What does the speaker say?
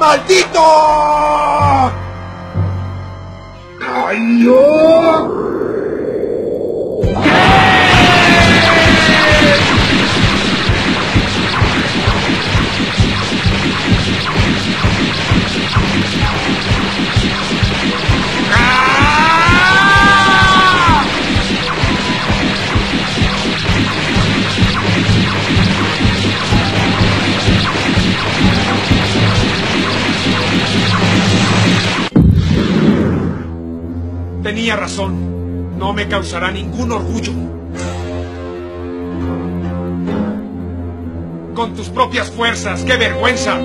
¡Maldito! ¡Ay! Tenía razón. No me causará ningún orgullo. Con tus propias fuerzas, ¡qué vergüenza!